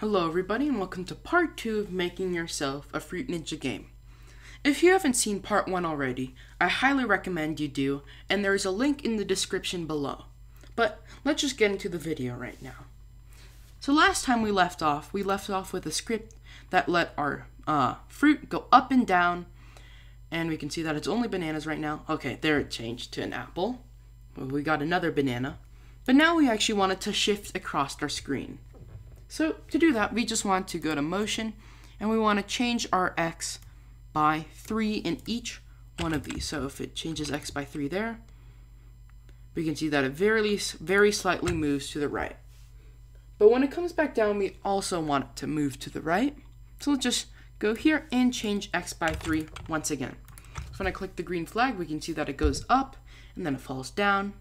Hello everybody and welcome to part 2 of making yourself a Fruit Ninja game. If you haven't seen part 1 already, I highly recommend you do, and there is a link in the description below. But let's just get into the video right now. So last time we left off, we left off with a script that let our uh, fruit go up and down, and we can see that it's only bananas right now. Okay, there it changed to an apple. We got another banana. But now we actually want it to shift across our screen. So to do that, we just want to go to motion and we want to change our x by 3 in each one of these. So if it changes x by 3 there, we can see that it very, very slightly moves to the right. But when it comes back down, we also want it to move to the right. So let's just go here and change x by 3 once again. So when I click the green flag, we can see that it goes up and then it falls down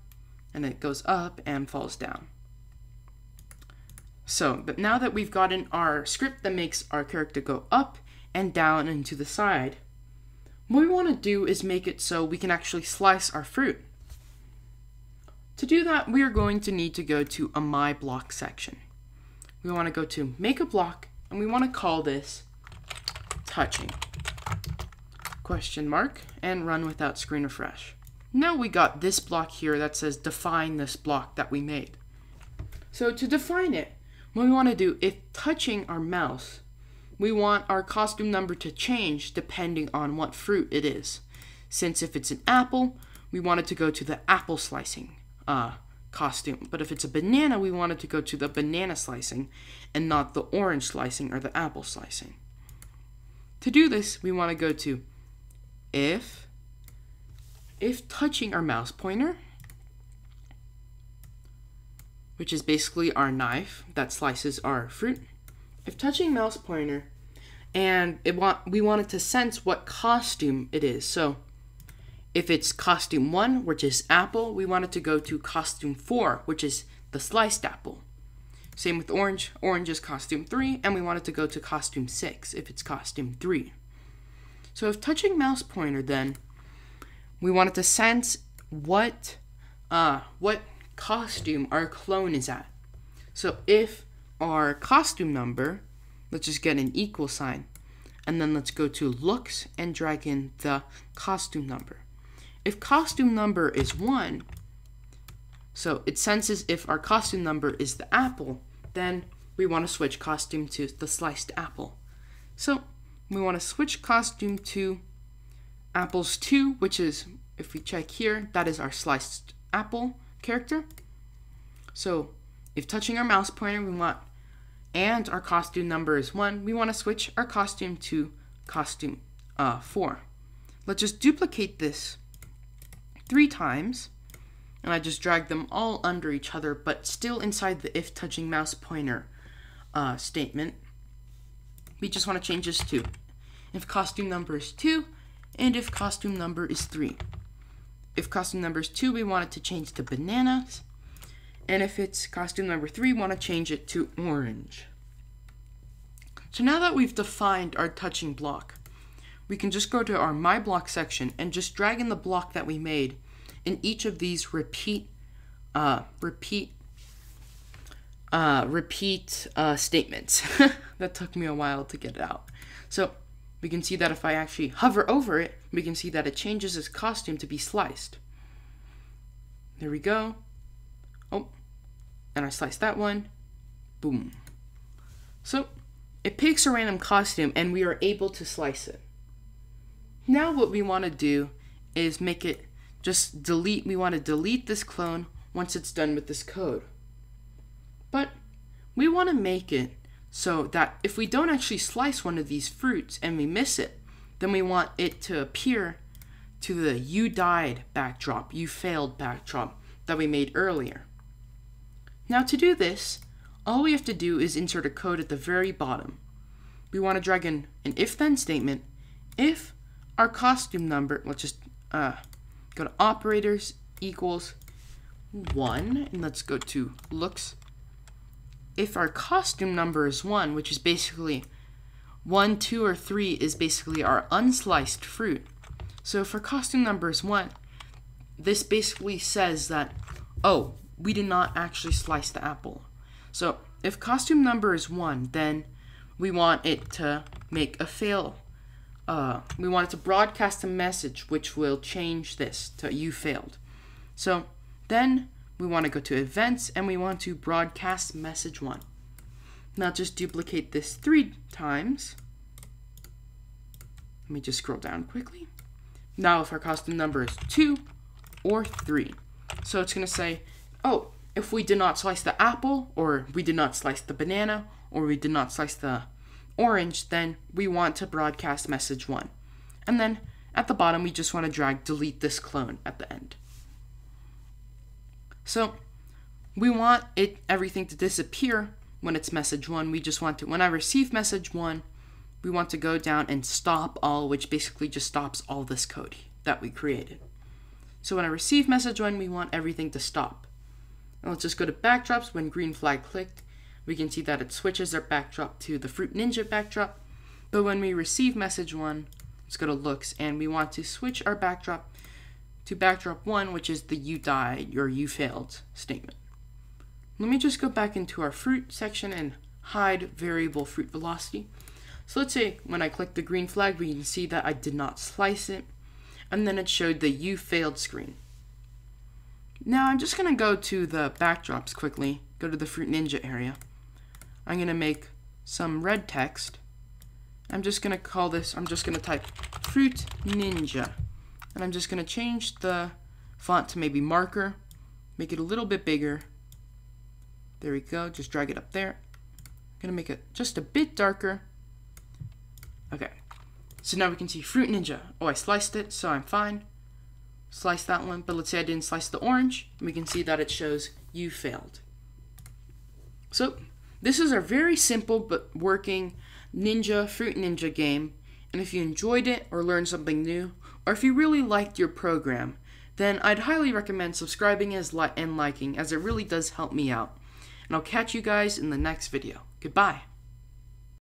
and it goes up and falls down. So, but now that we've gotten our script that makes our character go up and down and to the side, what we want to do is make it so we can actually slice our fruit. To do that, we are going to need to go to a My Block section. We want to go to Make a Block, and we want to call this Touching. Question mark, and run without screen refresh. Now we got this block here that says define this block that we made. So to define it, what we want to do, if touching our mouse, we want our costume number to change depending on what fruit it is. Since if it's an apple, we want it to go to the apple slicing uh, costume. But if it's a banana, we want it to go to the banana slicing and not the orange slicing or the apple slicing. To do this, we want to go to if if touching our mouse pointer, which is basically our knife that slices our fruit, if touching mouse pointer and it want we wanted to sense what costume it is. So if it's costume 1, which is apple, we wanted to go to costume 4, which is the sliced apple. Same with orange. Orange is costume 3, and we wanted to go to costume 6 if it's costume 3. So if touching mouse pointer then we wanted to sense what uh, what costume our clone is at. So if our costume number, let's just get an equal sign, and then let's go to looks and drag in the costume number. If costume number is 1, so it senses if our costume number is the apple, then we want to switch costume to the sliced apple. So we want to switch costume to apples 2, which is, if we check here, that is our sliced apple character. So if touching our mouse pointer, we want, and our costume number is 1, we want to switch our costume to costume uh, 4. Let's just duplicate this three times, and I just drag them all under each other, but still inside the if touching mouse pointer uh, statement. We just want to change this to if costume number is 2, and if costume number is 3. If costume number 2, we want it to change to bananas. And if it's costume number 3, we want to change it to orange. So now that we've defined our touching block, we can just go to our My Block section and just drag in the block that we made in each of these repeat, uh, repeat, uh, repeat uh, statements. that took me a while to get it out. So we can see that if I actually hover over it, we can see that it changes its costume to be sliced. There we go. Oh, and I slice that one. Boom. So, it picks a random costume and we are able to slice it. Now what we want to do is make it just delete, we want to delete this clone once it's done with this code. But we want to make it so that if we don't actually slice one of these fruits and we miss it, then we want it to appear to the you died backdrop, you failed backdrop that we made earlier. Now to do this, all we have to do is insert a code at the very bottom. We want to drag in an if-then statement. If our costume number, let's just uh, go to operators equals 1, and let's go to looks if our costume number is 1, which is basically 1, 2, or 3 is basically our unsliced fruit. So if our costume number is 1, this basically says that, oh, we did not actually slice the apple. So if costume number is 1, then we want it to make a fail. Uh, we want it to broadcast a message which will change this to you failed. So then we want to go to events and we want to broadcast message 1. Now just duplicate this three times. Let me just scroll down quickly. Now if our costume number is 2 or 3. So it's going to say, oh, if we did not slice the apple, or we did not slice the banana, or we did not slice the orange, then we want to broadcast message 1. And then at the bottom, we just want to drag delete this clone at the end. So we want it everything to disappear when it's message 1. We just want to, when I receive message 1, we want to go down and stop all, which basically just stops all this code that we created. So when I receive message 1, we want everything to stop. Now let's just go to backdrops. When green flag clicked, we can see that it switches our backdrop to the Fruit Ninja backdrop. But when we receive message 1, let's go to looks, and we want to switch our backdrop to backdrop 1, which is the you died or you failed statement. Let me just go back into our fruit section and hide variable fruit velocity. So let's say when I click the green flag, we can see that I did not slice it, and then it showed the you failed screen. Now I'm just going to go to the backdrops quickly, go to the Fruit Ninja area. I'm going to make some red text. I'm just going to call this, I'm just going to type Fruit Ninja. And I'm just going to change the font to maybe marker, make it a little bit bigger. There we go, just drag it up there. I'm going to make it just a bit darker. Okay, so now we can see Fruit Ninja. Oh, I sliced it, so I'm fine slice that one, but let's say I didn't slice the orange, we can see that it shows you failed. So this is a very simple but working Ninja Fruit Ninja game, and if you enjoyed it or learned something new, or if you really liked your program, then I'd highly recommend subscribing as li and liking as it really does help me out. And I'll catch you guys in the next video. Goodbye.